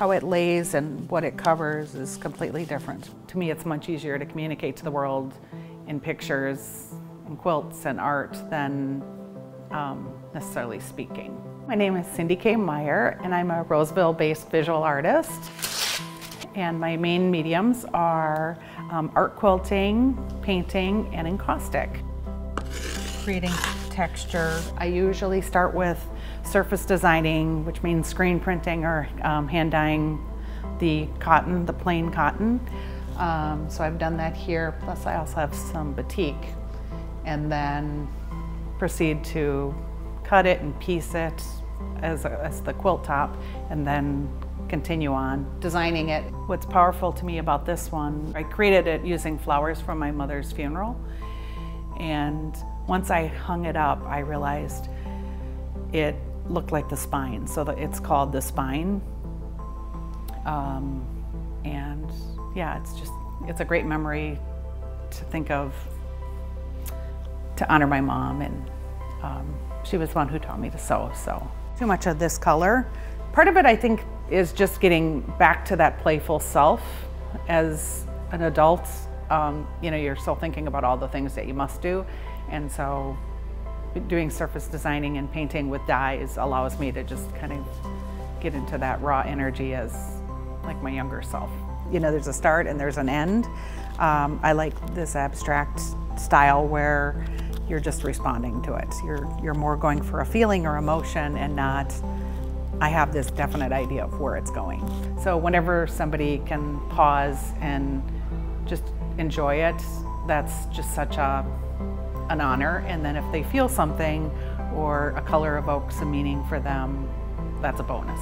how it lays and what it covers is completely different. To me, it's much easier to communicate to the world in pictures and quilts and art than um, necessarily speaking. My name is Cyndi Kaye Meier, and I'm a Roseville-based visual artist. And my main mediums are um, art quilting, painting, and encaustic. Creating texture, I usually start with surface designing, which means screen printing or um, hand dyeing the cotton, the plain cotton. Um, so I've done that here, plus I also have some batik. And then proceed to cut it and piece it as, a, as the quilt top, and then continue on designing it. What's powerful to me about this one, I created it using flowers from my mother's funeral. And once I hung it up, I realized it looked like the spine. So it's called the spine. Um, and yeah, it's just, it's a great memory to think of, to honor my mom. And um, she was the one who taught me to sew, so. Too much of this color. Part of it, I think, is just getting back to that playful self as an adult. Um, you know, you're still thinking about all the things that you must do. And so doing surface designing and painting with dyes allows me to just kind of get into that raw energy as like my younger self. You know, there's a start and there's an end. Um, I like this abstract style where you're just responding to it. You're, you're more going for a feeling or emotion and not, I have this definite idea of where it's going. So whenever somebody can pause and just enjoy it, that's just such a an honor. And then if they feel something or a color evokes a meaning for them, that's a bonus.